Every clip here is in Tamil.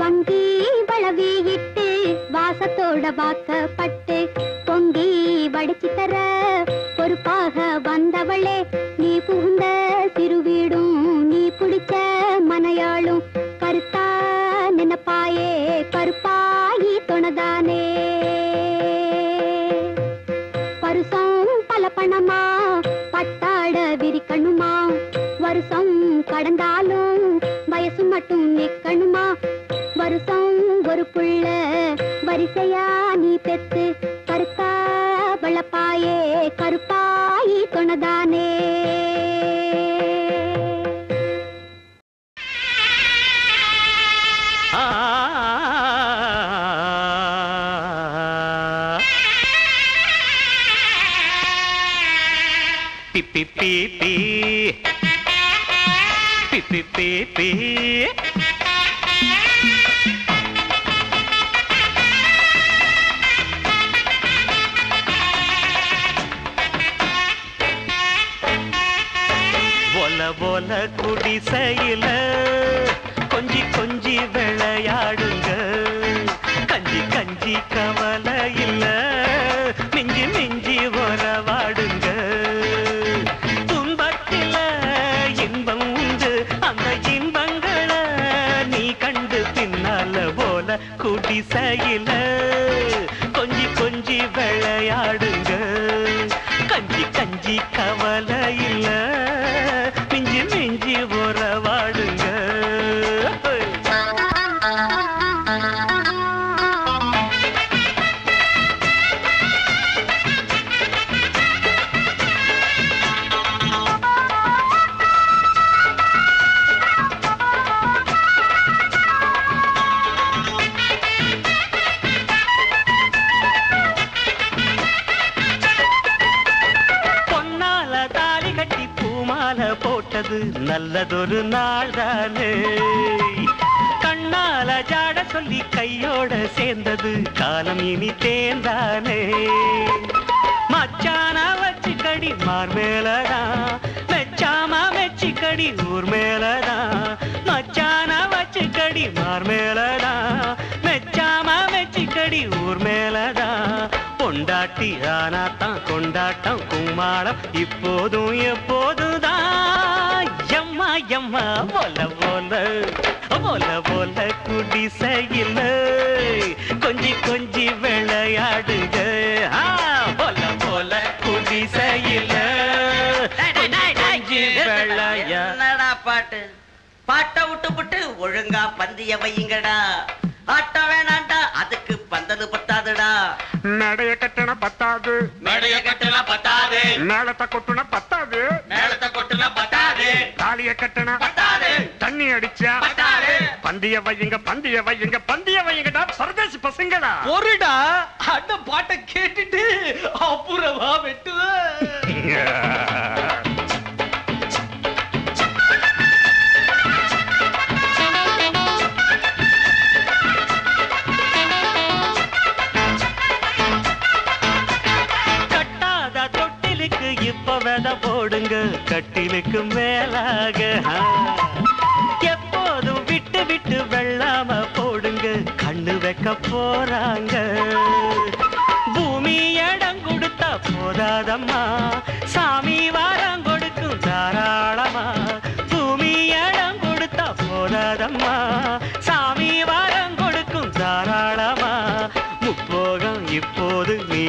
வங்கி வளவியிட்டு வாசத்தோட வாக்கப்பட்டு பொங்கி வடிச்சு தர பொறுப்பாக வந்தவளே நீ புகுந்த திருவீடும் நீ பிடிச்ச மனையாளும் கருத்தா நினைப்பாயே கருப்பாயி துணதானே. வரிசையா நீ பெத்து கருத்தா வளப்பாயே கருப்பாயி தொணதானே. சேர்ந்தது. காலம் இனி தேர்ந்தானே மச்சான வச்சு மார் மேலதான். மெச்சாமா மெச்சிக்கடி ஊர் மேலதான். மச்சான வச்சு மார் மேலதான். மெச்சாமா மெச்சிக்கடி ஊர் மேலதான். கொண்டாட்டி ஆனாத்தான் கொண்டாட்டம் கும்மாளம் இப்போதும் எப்போதும் தான் எம்மா எம்மா போல போல போல போல குடிசையில் கொஞ்சி கொஞ்சி விளையாடுங்க ஆ, போல போல குடிசையில் என்னடா பாட்டு? பாட்டை விட்டு விட்டு ஒழுங்கா பந்திய வையுங்கடா. ஆட்டம் வேணாண்டா அதுக்கு பந்தது பத்தாதுடா. நடைய கட்டண பத்தாது. மேடைய கட்டுனா பத்தாது. மேலத்தை கொட்டுன பத்தாது. மேலத்தை கொட்டுனா பத்தாது. தாலிய கட்டண பத்தாது. தண்ணி அடிச்சா பத்தாது. பந்திய வையுங்க பந்திய வையுங்க பந்திய வையுங்கடா பரதேசி பசங்களா பொருடா அந்த பாட்டை கேட்டுட்டு அப்புறமா வெட்டுவேன். கட்டிலுக்கு இப்ப வித போடுங்க. கட்டிலுக்கு மேலாக. எப்போதும் விட்டு விட்டு வெள்ளாம போடுங்க. கண்ணு வைக்க போறாங்க. பூமி இடம் கொடுத்தா போதாதம்மா. சாமி வாரம் கொடுக்கும் தாராளமா. பூமி இடம் கொடுத்தா போதாதம்மா.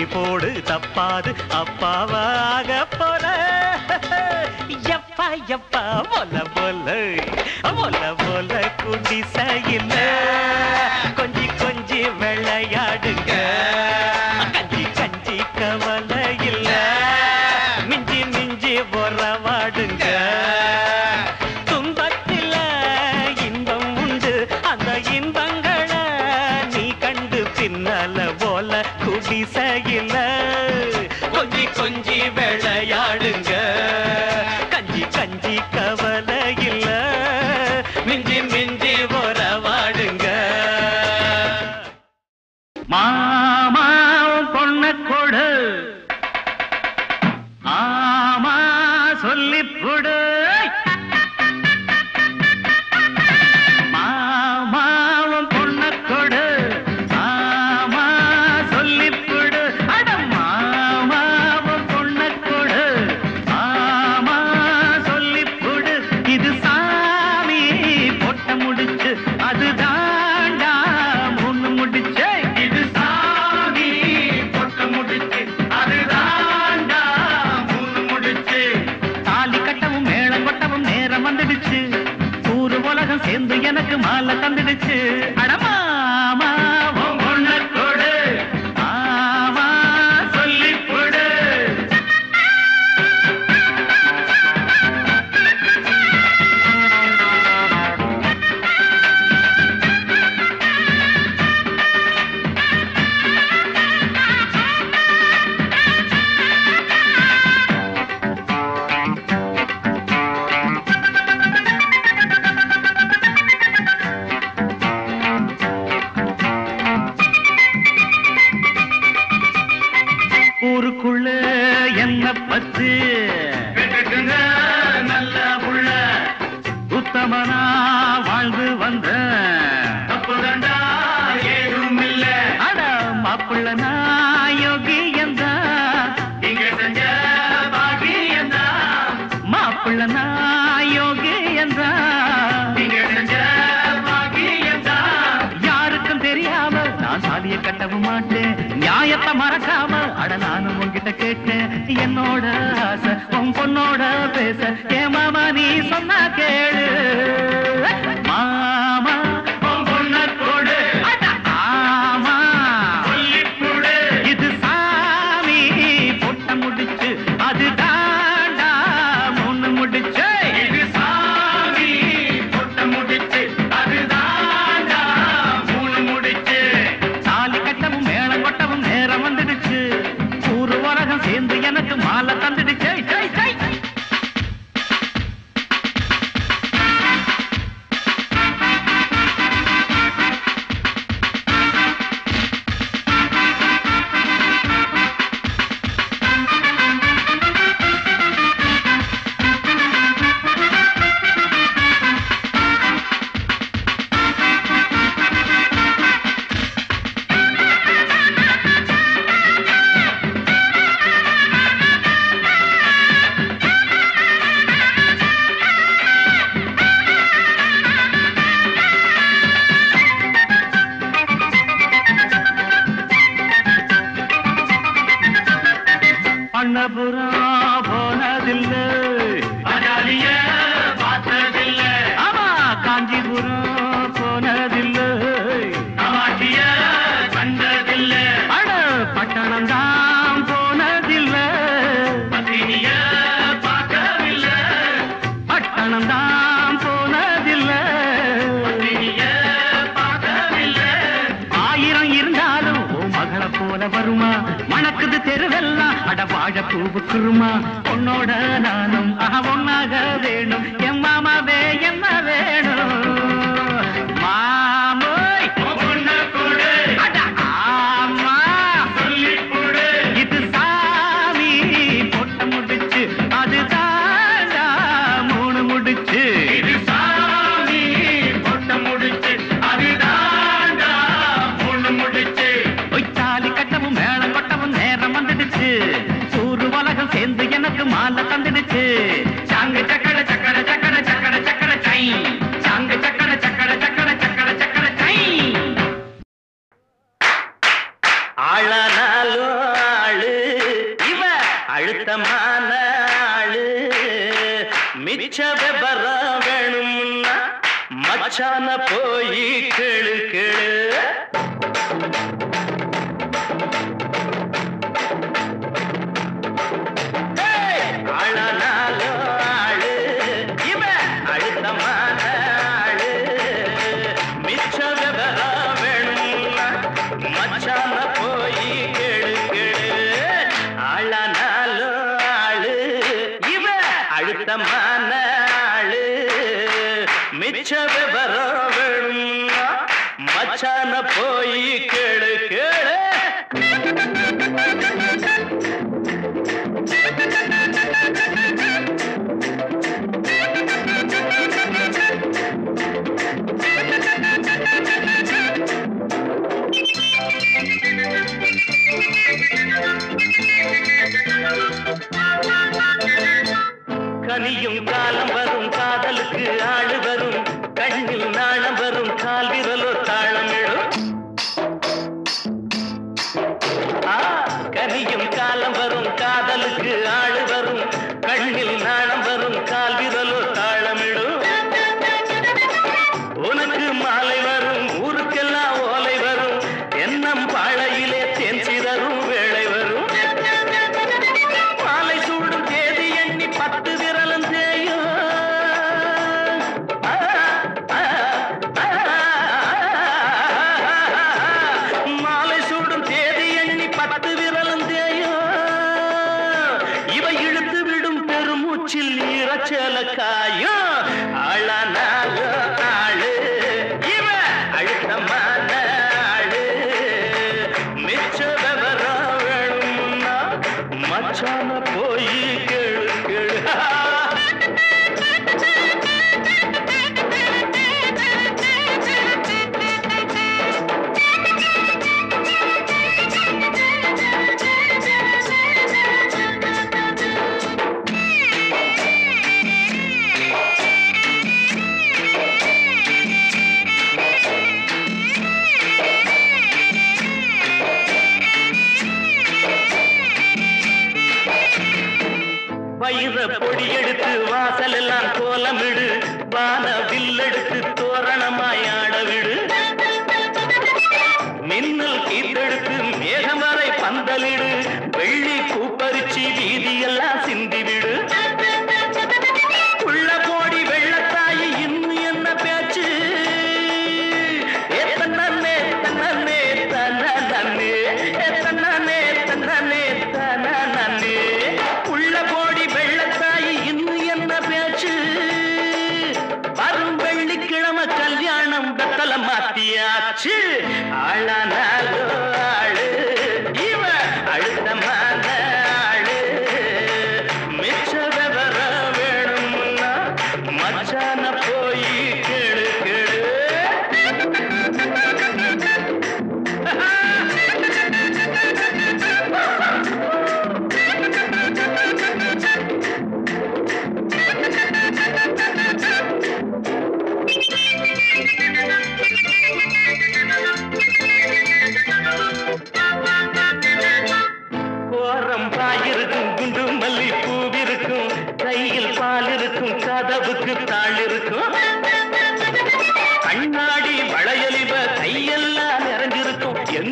போடு தப்பாது அப்பாவாக போல. எப்பா எப்பா போல போல போல போல குடிசையில்.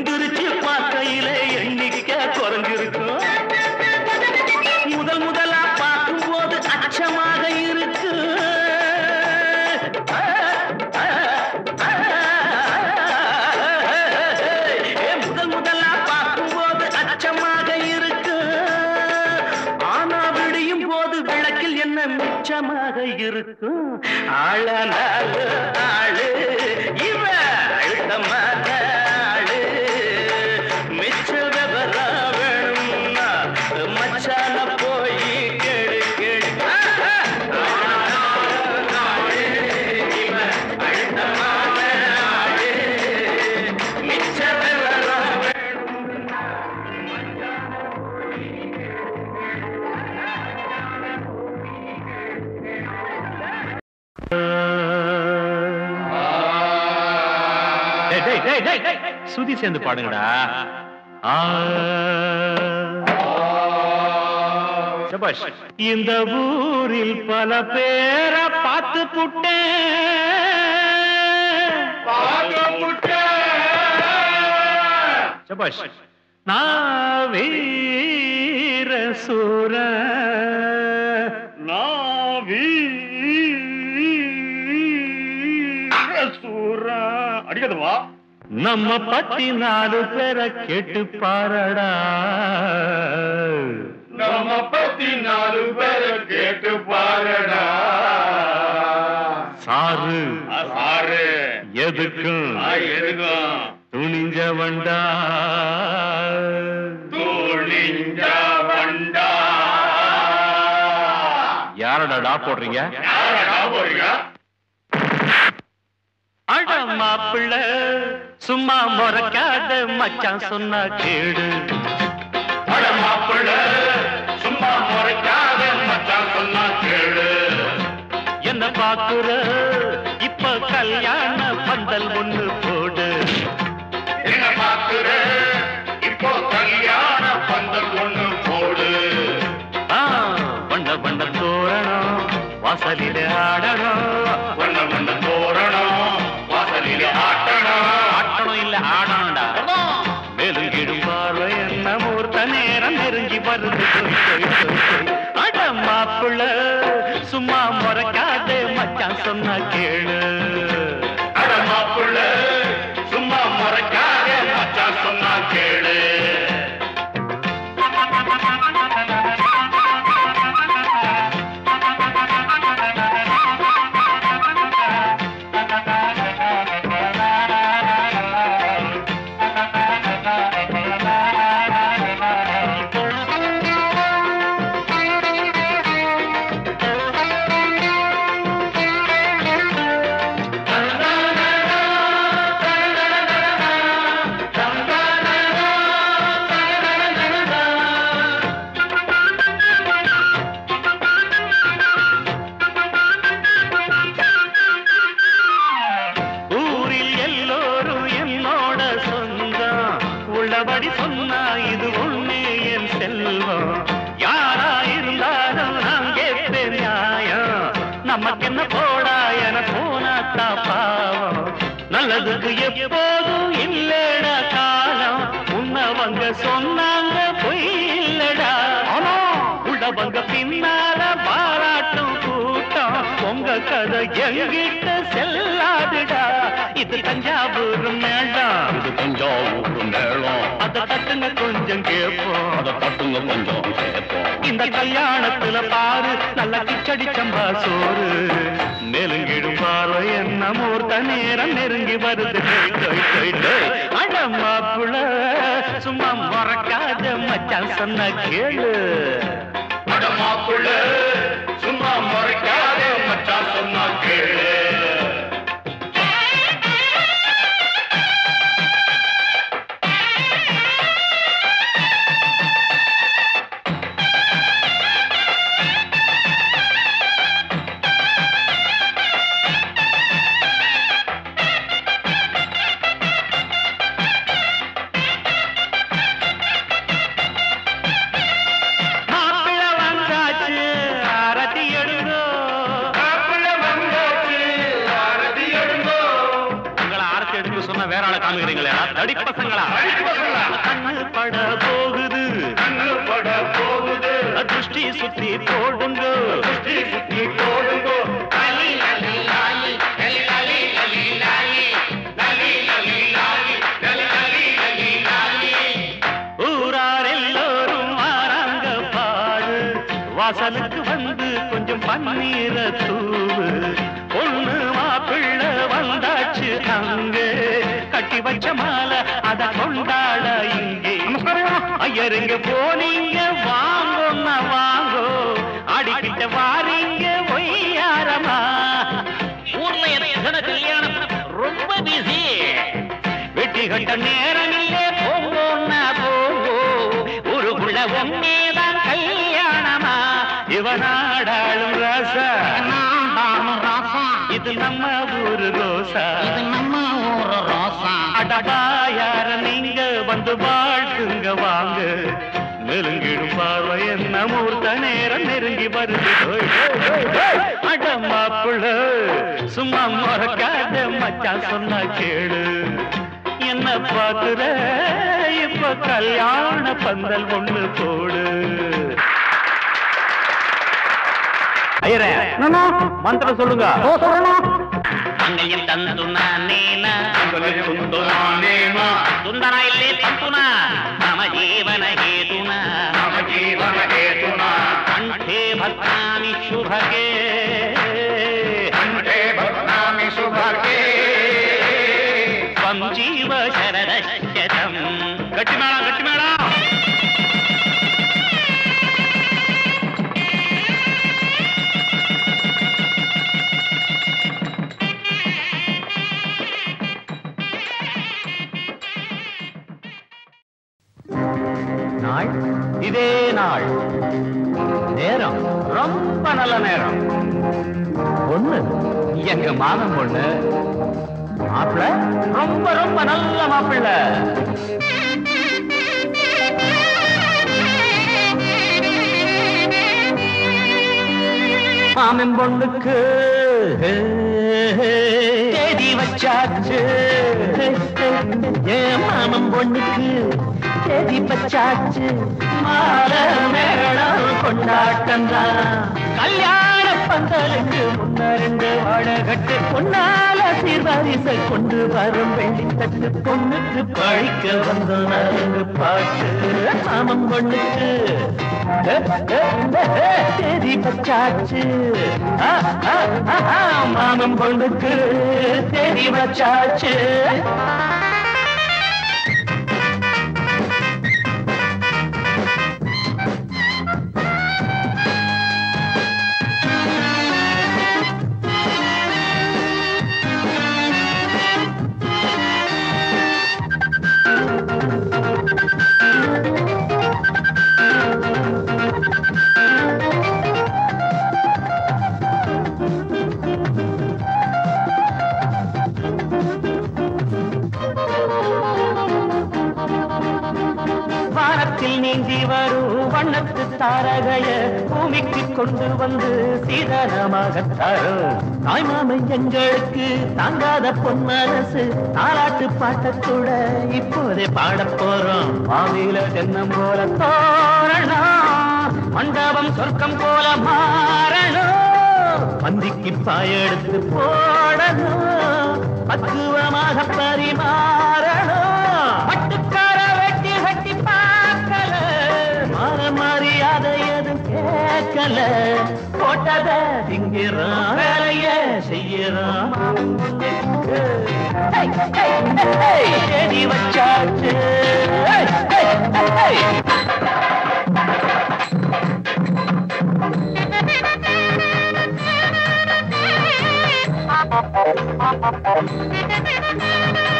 நிறைஞ்சிருக்கும் பார்க்கையில எண்ணிக்கை குறைஞ்சிருக்கும். முதல் முதலா பார்க்கும் போது அச்சமாக இருக்கு. முதல் முதலா பார்க்கும் போது அச்சமாக இருக்கு. ஆனா விடியும் போது விளக்கில் என்ன மிச்சமாக இருக்கும். ஆளனால சுதி சேர்ந்து பாடுங்கடா. இந்த ஊரில் பல பேரை பார்த்து புட்டேன். சபாஷ் நான் வீர சூர நம்ம பத்தி நாலு பேரை கேட்டு பாரடா. நம்ம பத்தி நாலு பேரை கேட்டு பாருடா. சாரு சாரு எதுக்கும்? எதுக்கும்? துணிஞ்ச வண்டா. தூணிஞ்ச வண்டா. யாரடா டா போடுறீங்க? அட மாப்பிள்ள சும்மா முறைக்காத மச்சான் சொன்னா கேடு. அட மாப்பிள்ள சும்மா முறைக்காத மச்சான் சொன்னா கேளு என்ன பாக்குற? இப்ப கல்யாண பந்தல் ஒண்ணு பின்னால பாராட்டும் கூட்டம். உங்க கதை எங்கிட்ட செல்லாதுடா. இது தஞ்சாவூர் மேளம். இது தஞ்சாவூர் மேளம். அத தட்டுங்க கொஞ்சம் கேட்போம் அதை தட்டுங்க கொஞ்சம் கேட்போம் இந்த கல்யாணத்துல பாரு நல்ல கிச்சடி சம்பா சோறு. நெருங்கிடும் பார்வை என்ன மூர்த்த நேரம் நெருங்கி வருது. அட மாப்பிள சும்மா மறக்காத மச்சான் சொன்ன கேளு. மாப்பிள்ள. சும்மா முறைக்காத மச்சான் சொன்னா கேளு. போனீங்க வாங்கோன்னா வாங்கோ. அடிக்கிட்ட வாரீங்க ஒய்யாரமா ஊர்ல எத்தனை கல்யாணம் ரொம்ப பிஸி வெட்டி கட்ட நேரம் இல்லே போங்கோன்னா போங்கோ ஊருக்குள்ள ஒன்னேதான் கல்யாணமா? இவனாடாளும் ராசா. இது நம்ம ஊரு ரோசா. அடடா யார நீங்க வந்து வாழ்த்துங்க வாங்க. நெருங்கிடும் பார்வை என்ன மூர்த்த நேரம் நெருங்கி வருது. டோய், டோய், டோய், டோய். அட மாப்பிள்ள சும்மா மறக்காத மச்சான் சொன்னா கேளு. என்ன பாக்குற இப்ப கல்யாண பந்தல் ஒண்ணு போடு. ஐயரே மந்திரம் சொல்லுங்க. ಅಂಗೈ ತಂದುನ ನೇನ ತುಂದನ ಇಲ್ಲಿ ತಂತುನ ನಮ ಜೀವನ ಹೇತುನ ನಮ ಜೀವನ ಹೇತುನ ಕಂಠೆ ಭಕ್ತಾನಿ ಶುಭಗೆ ಕಂಠೆ ಭಕ್ತಾನಿ ಶುಭಗೆ ತ್ವಂ ಜೀವ ಶರದಶ್ಯತಂ ಗಟ್ಟಿ ಮಾಡ நாள் இதே நாள். நேரம் ரொம்ப நல்ல நேரம். பொண்ணு எங்க மாதம் பொண்ணு மாப்பிள்ள ரொம்ப ரொம்ப நல்ல மாப்பிள்ள. மாமன் பொண்ணுக்கு தேதி வச்சாச்சு. ஏன் மாமன் பொண்ணுக்கு தேதி பச்சாச்சு. மால மேளம் கொண்டாட்டம் தான் கல்யாண பந்தலுக்கு முன்ன வாழகட்டு பொன்னால சீர்வாரிச கொண்டு வரும் வெள்ளி தட்டு பொண்ணுக்கு பழிக்க வந்த நரங்கு பாட்டு. மாமன் பொண்ணுக்கு தேதி பச்சாச்சு. மாமம் ஆ, பொண்ணுக்கு தேதி பச்சாச்சு. தாரகைய பூமிக்கு கொண்டு வந்து சீதனமாக தரும் தாய்மாமை எங்களுக்கு தாங்காத பொன்மனசு தாராட்டு பாட்டத்தோட இப்போதே பாடப் போறோம். மாவில தென்னம் போல தோரணம் மண்டபம் சொர்க்கம் போல மாறணும் பந்திக்கு பாயெடுத்து போடணும் பக்குவமாக பரிமா கேட்கல போட்டத திங்கிறான். வேலைய செய்யறான் தேடி வச்சாச்சு. Thank you.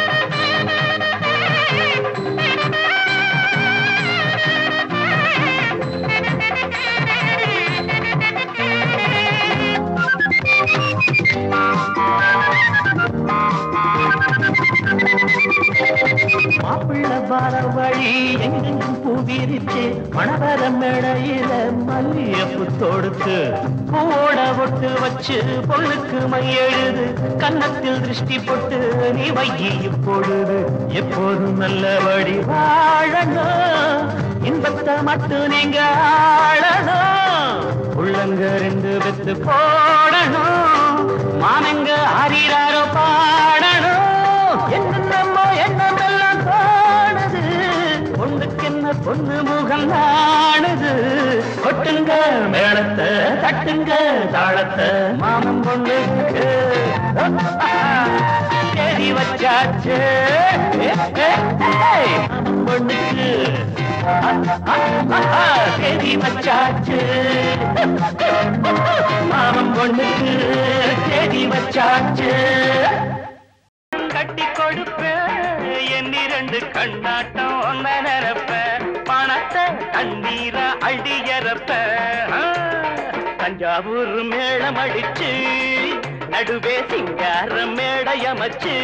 வர வழி எங்கெங்கும் பூவிரிச்சு மணவர மேடையில மல்லியப்பு தொடுத்து பூவோட ஒட்டு வச்சு பொண்ணுக்கு மையெழுது கன்னத்தில் திருஷ்டி போட்டு நீ வையி இப்பொழுது எப்போதும் நல்லபடி வாழணும். இன்பத்தை மட்டும் நீங்க ஆழணும் உள்ளங்க ரெண்டு பெத்து போடணும். மானங்க ஆறிறாரோ பாடணும். என்ன பொண்ணு முகம் நாடுது. கொட்டுங்க மேளத்தை தட்டுங்க தாளத்தை. மாமன் பொண்ணுக்கு தேடி வச்சாச்சு. ஏ, ஏ, ஏய், பொண்ணுக்கு தேடி வச்சாச்சு. மாமன் பொண்ணுக்கு தேடி வச்சாச்சு. தஞ்சாவூர் மேளம் அடிச்சு நடுவே சிங்கார மேடையமச்சு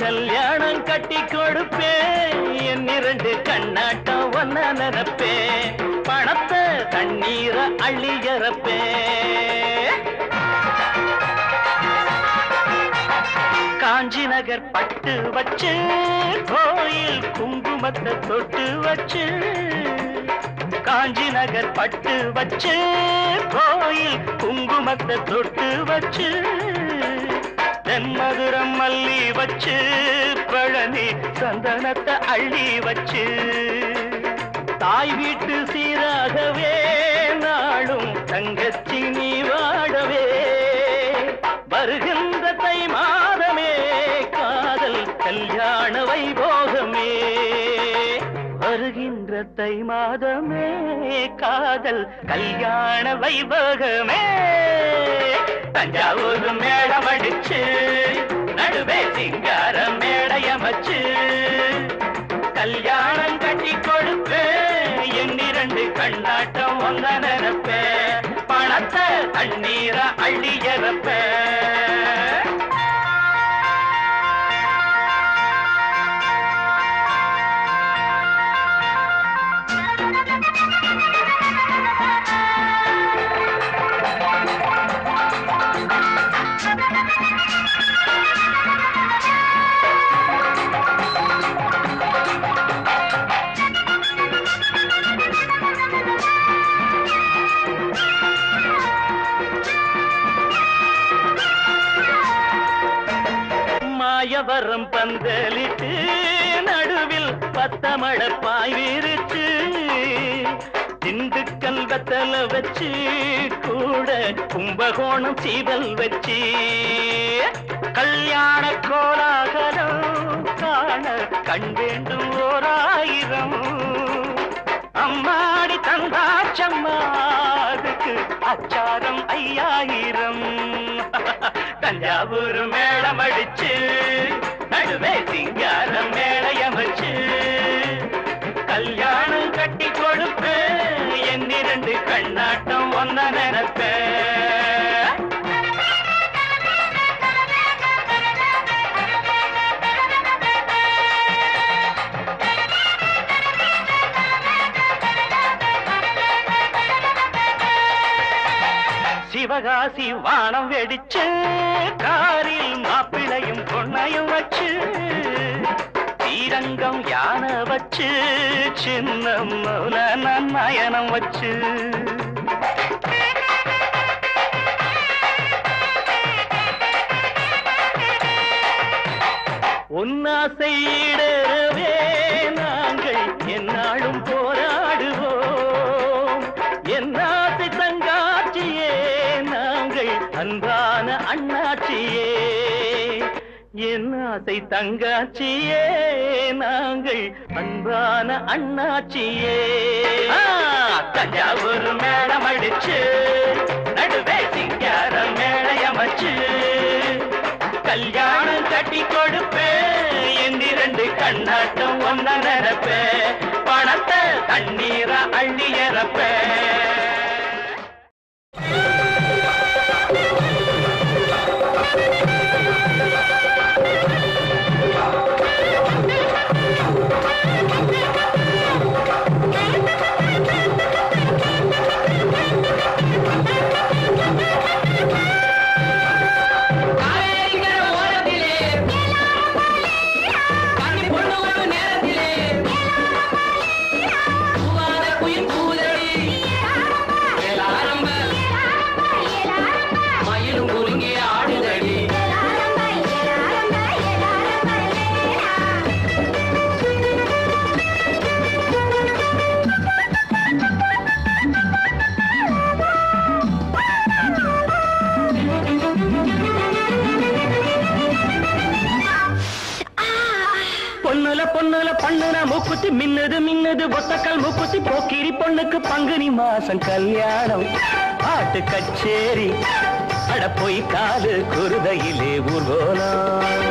கல்யாணம் கட்டி கொடுப்பேன் என் இரண்டு கண்ணாட்டம் ஒன்ன நிரப்பேன் பணத்தை தண்ணீரை அள்ளியறப்பேன் காஞ்சி நகர் பட்டு வச்சு கோயில் குங்குமத்தை தொட்டு வச்சு காஞ்சி நகர் பட்டு வச்சு கோயில் குங்குமத்தை தொட்டு வச்சு தென்மதுரம் மல்லி வச்சு பழனி சந்தனத்தை அள்ளி வச்சு. தாய் வீட்டு சீராகவே நாளும் தை மாதமே காதல் கல்யாண வைபகமே. தஞ்சாவூர் மேடம் அடிச்சு நடுவே சிங்கார மேடையமச்சு கல்யாணம் கட்டி கொடுப்பேன் என் இரண்டு கண்ணாட்டம் ஒன்ன நினைப்பேன் பணத்தை தண்ணீரை அள்ளி இறப்பேன் தமிழப்பாய் பத்தமழ பாய் விரிச்சு திண்டுக்கல் வெத்தல வச்சு கூட கும்பகோணம் சீதல் வச்சு. கல்யாண கோலாகலம் காண கண் வேண்டும் ஓராயிரம். அம்மாடி தந்தாச்சம்மாதுக்கு அச்சாரம் ஐயாயிரம். தஞ்சாவூர் மேளம் அடிச்சு நடுவே திங்க சிவகாசி வானம் வெடிச்சு காரில் மாப்பிளையும் பொண்ணையும் வச்சு ஸ்ரீரங்கம் யானை வச்சு சின்ன மௌன நயனம் வச்சு. உன்னாசையிடவே நாங்கள் என்னாலும் போராடுவோம். என்னாசை தங்காச்சியே நாங்கள் அன்பான அண்ணாச்சியே. ஆ, தஞ்சாவூர் மேடம் அடிச்சு நடுவே சிங்கார மேளையமச்சு கல்யாணம் கட்டி கொடுப்பேன் எந்திரண்டு கண்ணாட்டம் ஒன்ன நினைப்பேன் பணத்தை தண்ணீர அள்ளி இறப்பேன் you. பொண்ணுக்கு பங்குனி மாசம் கல்யாணம். பாட்டு கச்சேரி அட போய் காது குருதையிலே ஊர்கோலம்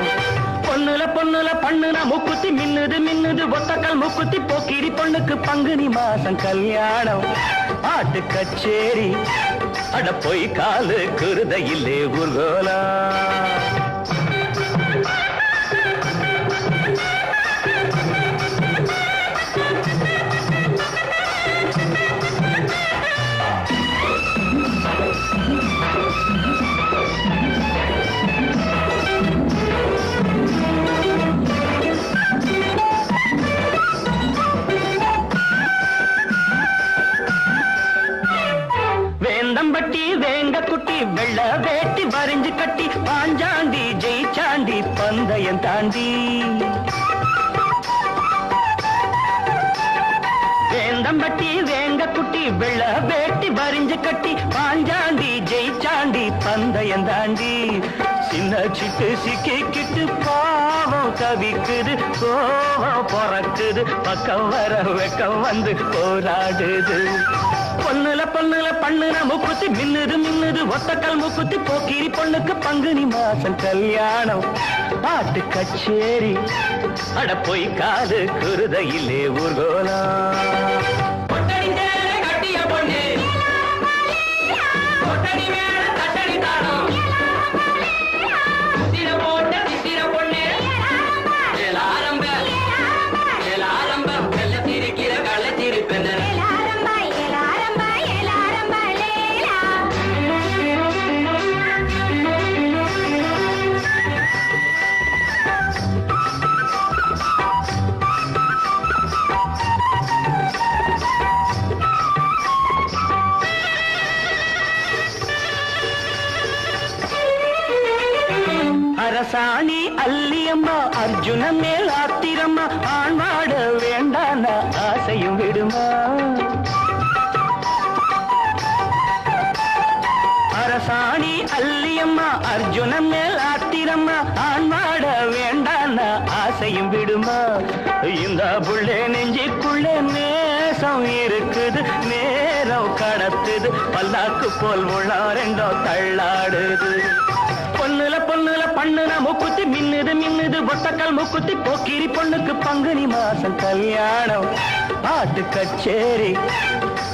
பொண்ணுல பொண்ணுல பண்ணுனா முக்குத்தி மின்னுது மின்னுது ஒத்தக்கல் முக்குத்தி போக்கிடி பொண்ணுக்கு பங்குனி மாசம் கல்யாணம். பாட்டு கச்சேரி அட போய் காலு குருதையிலே ஊர்கோலம் தாண்டி. வேந்தம்பட்டி வேங்க குட்டி வெள்ள வேட்டி வரிஞ்சு கட்டி பாஞ்சாண்டி ஜெயிச்சாண்டி பந்தயம் தாண்டி. சின்ன சிட்டு சிக்கிக்கிட்டு பாவம் கவிக்குது கோவம் பிறக்குது. பக்கம் வர வெக்கம் வந்து போராடுது பொண்ணுல பொண்ணுல பண்ணுன மூக்குத்தி மின்னுது மின்னுது. ஒத்தக்கல் மூக்குத்தி போக்கிரி பொண்ணுக்கு பங்குனி மாசம் கல்யாணம். பாட்டு கச்சேரி. அட போய் காது குருதையிலே ஊர்கோலா. அர்ஜுன மேல் ஆத்திரமா ஆண்பாட வேண்டான ஆசையும் விடுமா? இந்த புள்ளே நெஞ்சுக்குள்ள நேசம் இருக்குது நேரம் கடத்துது. பல்லாக்கு போல் உள்ள ரெண்டோ தள்ளாடுது. பொண்ணுல பொண்ணுல பண்ணுன மூக்குத்தி மின்னுது மின்னுது. ஒத்தக்கல் மூக்குத்தி போக்கிரி பொண்ணுக்கு பங்குனி மாசம் கல்யாணம். பாட்டு கச்சேரி.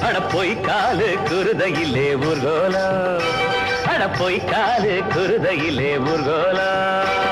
அட போய் காலு குருதையிலே ஊர்கோலம் அட போய் காலு குருதையிலே ஊர்கோலம்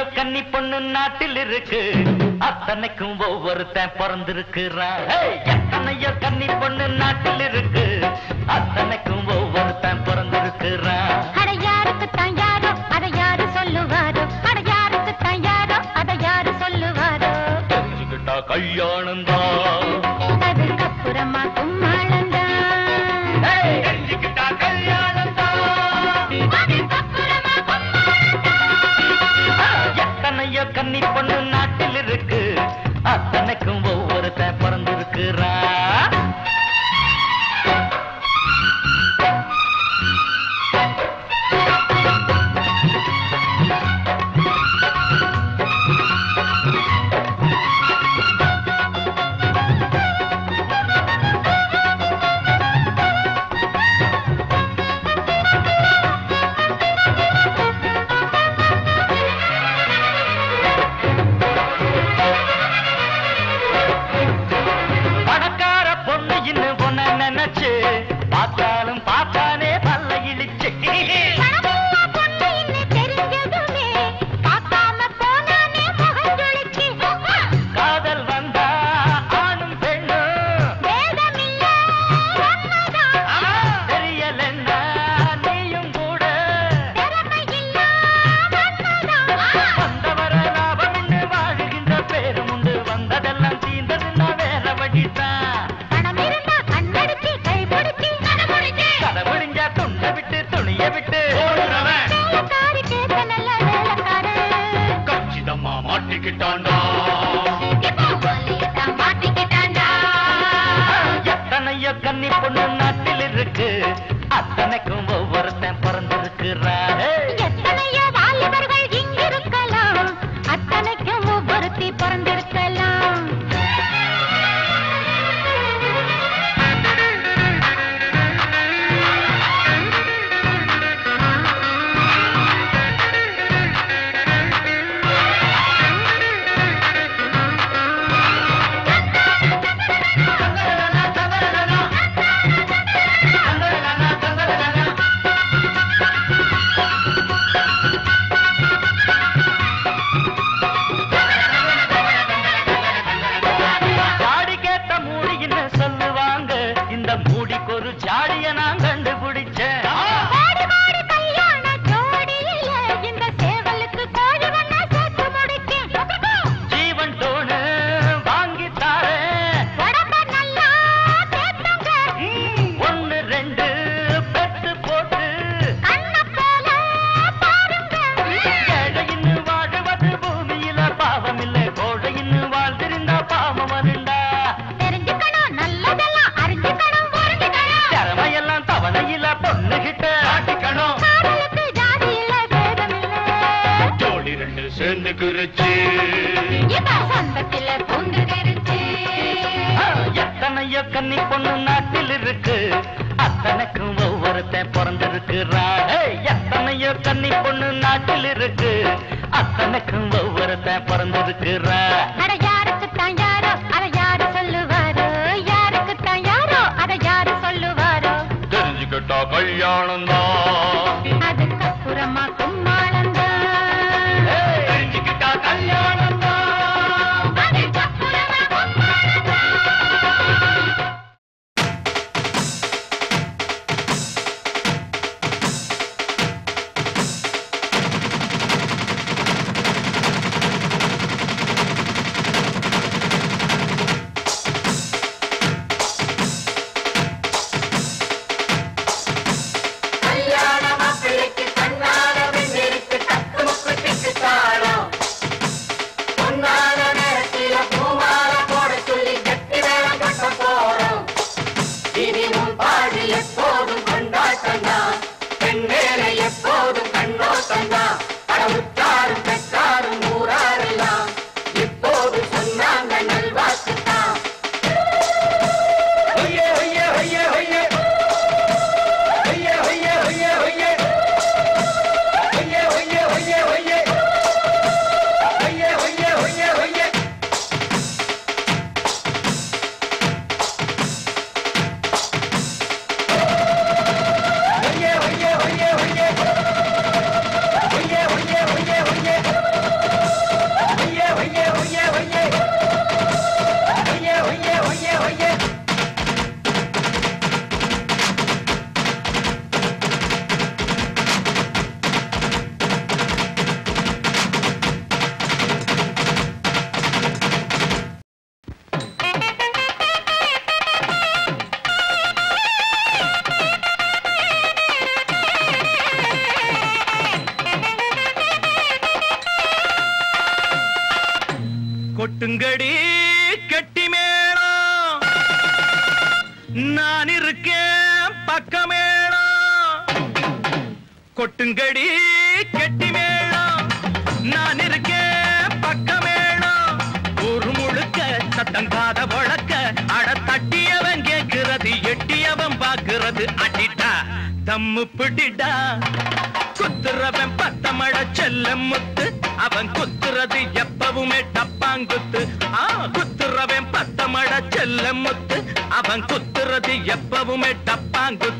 எத்தனையோ கன்னி பொண்ணு நாட்டில் இருக்கு. அத்தனைக்கும் ஒவ்வொருத்தன் பிறந்திருக்கிறான். எத்தனையோ கன்னி பொண்ணு நாட்டில் இருக்கு. அத்தனைக்கும் ஒவ்வொருத்தன் பிறந்திருக்கிறான். பண்ணி பண்ணு కన్ని పొన్ను పురమా கொட்டுங்கடி கெட்டி மேளம். நான் இருக்கேன் பக்க மேளம் கொட்டுங்கடி கெட்டி மேளம். நான் இருக்கேன் பக்க மேளம் ஒரு முழுக்க சத்தம் காத வழக்க அட தட்டியவன் கேட்கிறது எட்டியவன் பாக்குறது அடிட்டா தம்மு பிடிடா. குத்துறவன் பத்தமட செல்ல முத்து. அவன் குத்துறது எப்பவுமே டப்பாங்குத்து. ஆ குத்துறவன் பத்தமட செல்ல முத்து. அவன் குத்துறது எப்பவுமே டப்பாங்குத்து.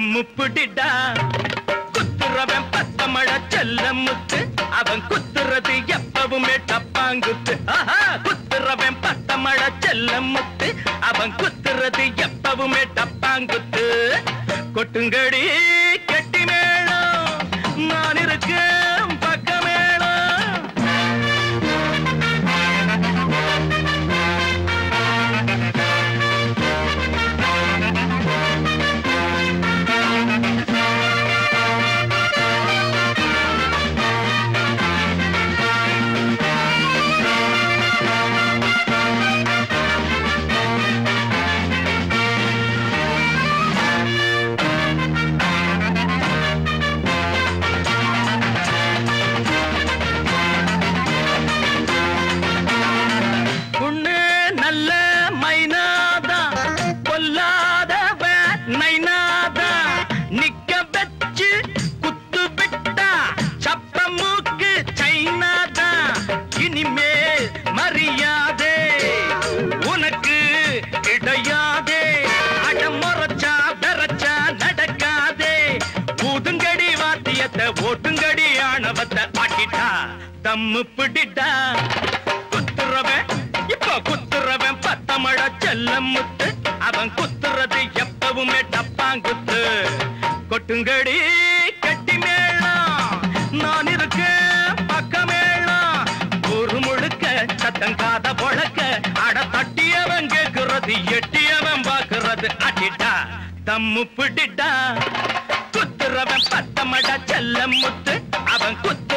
தம்முப்புடிடா குத்தி எட்டியவன் பாக்குறது அடிடா தம்மு பிடிடா குத்துறவன் பத்தமடா செல்ல முத்து அவன் குத்து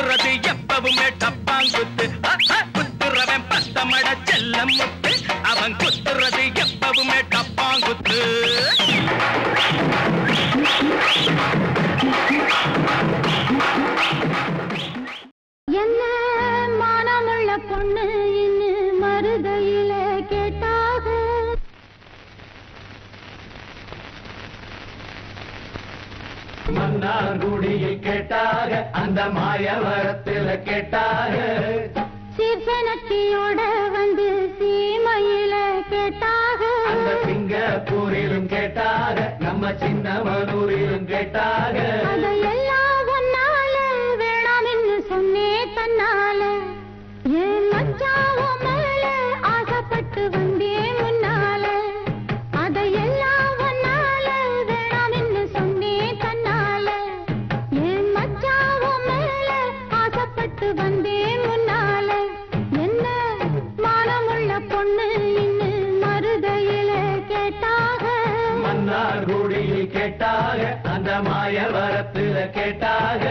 கேட்டாக அந்த மாயவரத்தில் கேட்டாக. சீர்சனத்தியோட வந்து சீமையில கேட்டாக. அந்த சிங்கப்பூரிலும் கேட்டாக நம்ம சின்னமனூரிலும் கேட்டாக. அதையெல்லாம் ஒன்னால வேணாம் என்று சொன்னே தன்னால. ஏன் மச்சாவும் அயல் வரத்துல கேட்டாக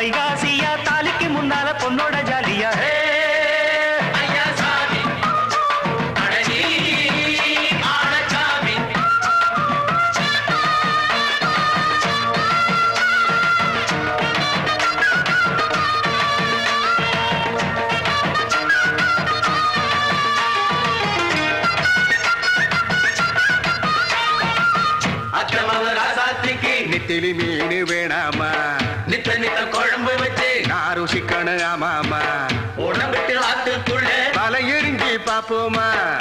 పైగా సియా తాలికి మున్నాల పొన్నోడ జాలియా హే తెలిమేణి వేణాము 兄们